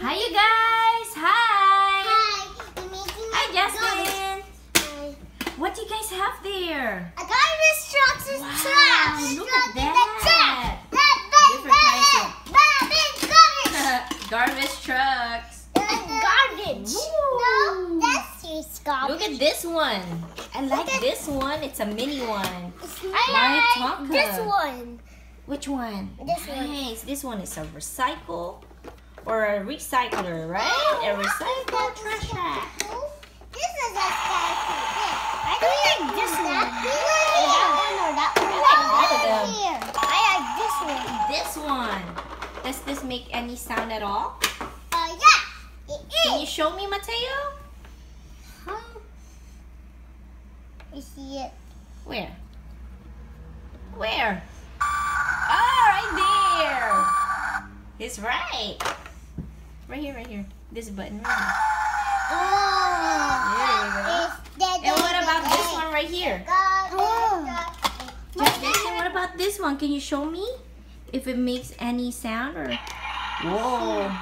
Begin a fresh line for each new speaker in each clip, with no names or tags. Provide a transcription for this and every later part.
Hi, you guys. Hi.
Hi.
Hi, Justin.
garbage-
What do you guys have there?
A garbage truck is
Wow,
trash.
look at that.
a trash. That, that,
Different kinds of-
Garbage,
trucks.
That's garbage. No, that's just garbage.
Look at this one. I like this one. It's a mini one.
I
My
like this one.
Which one?
This one.
nice. This one is a recycle or a recycler, right? A recycle trash bag.
This is a statue. I don't like this one. That one or that one.
I like both of them.
Here. I like this one.
This one. Does this make any sound at all?
Uh, yeah. It
Can you show me, Mateo?
Huh? You see it?
Where? Where? Oh, right there. It's right. Right here, right here. This button right here.
Oh.
There you go. And what about this one right here?
Oh.
Justin, what about this one? Can you show me if it makes any sound or? Whoa!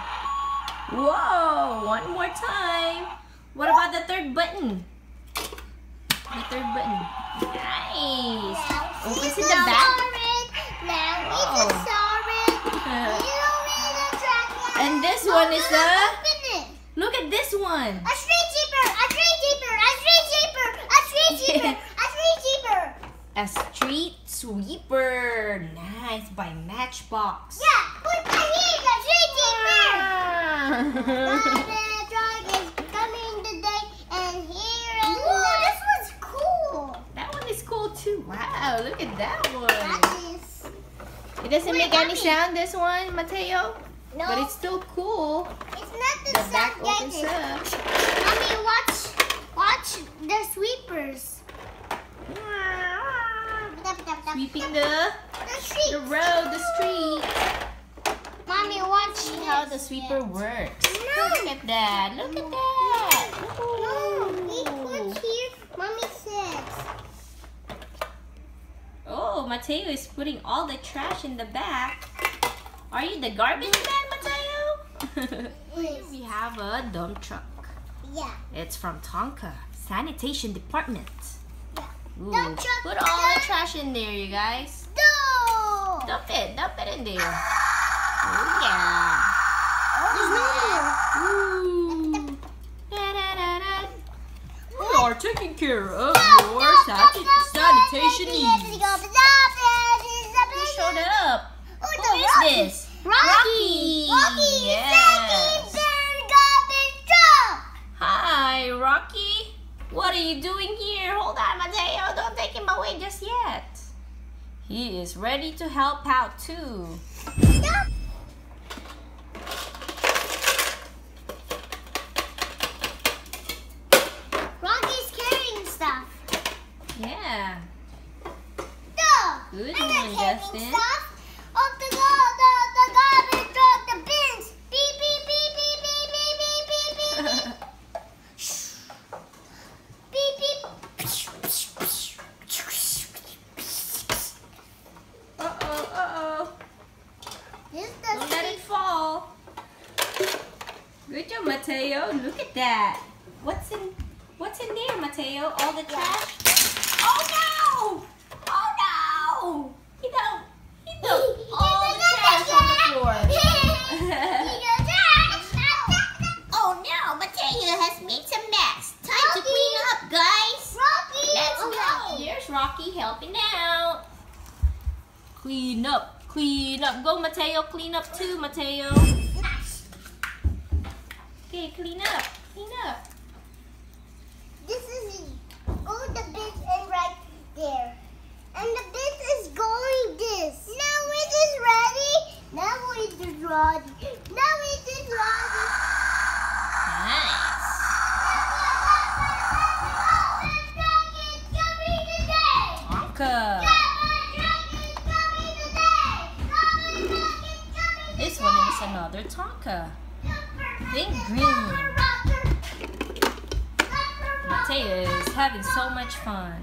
Whoa! One more time. What about the third button? The third button. Nice. Opens oh, in the back. One is
it.
Look at this one.
A street jeeper. A street jeeper. A street jeeper. A street jeeper. A street jeeper.
A street sweeper. Nice by Matchbox.
Yeah. Put the here. A street jeeper. Garbage is coming today, and here and Whoa, this one's cool.
that one is cool too. Wow, look at that
That
one.
is.
It doesn't
Wait,
make any
Mommy.
sound, this one, Mateo.
No,
But it's still cool.
it's not the,
The back opens up.
Mommy, watch, watch the sweepers.
Sweeping the,
the street.
the road, the street.
Mommy, watch
See how the sweeper works.
No.
Look at that. Look at that.
No, we
Ooh.
put here. Mommy says.
Oh, Mateo is putting all the trash in the back. Are you the garbage man, Mateo? we have a dump truck.
Yeah.
It's from Tonka Sanitation Department. Ooh,
Dump truck,
Put all the trash in there, you guys.
No.
Dump it, dump it in there. Oh yeah.
There's oh, no
Ooh. Da-da-da-da. We are taking care of
more.
your sani- sanitation needs. Who showed up?
Oh,
Who
the
is
Rocky.
this?
Rocky. Rocky.
Yes.
Rocky. garbage truck.
Hi, Rocky. What are you doing here? Hold on, Mateo. Don't take him away just yet. He is ready to help out too.
Stop. Rocky's carrying stuff.
Yeah.
No.
Good
I'm
one, Justin.
Stuff.
Mateo. Look at that. What's in What's in there, Mateo? All the trash? Oh no! Oh no! He dumped, he dumped all the trash on the floor. oh no! Mateo has made some mess. Time to clean up, guys.
Rocky!
Let's go. Here's Rocky helping out. Clean up, clean up. Go, Mateo. Clean up too, Mateo. Okay, clean up, clean up.
This is all the bits and right there. And the bit is going this. Now it is ready. Now it is ready. Now it is ready.
Nice. Tonka. This one is another Tonka. Think green. Mateo is having so much fun.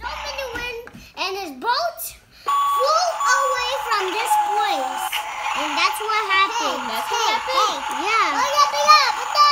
So many wind and his boat flew away from this place. And that's what happened.
Oh, that's what happened.
Yeah. Oh, yeah, yeah.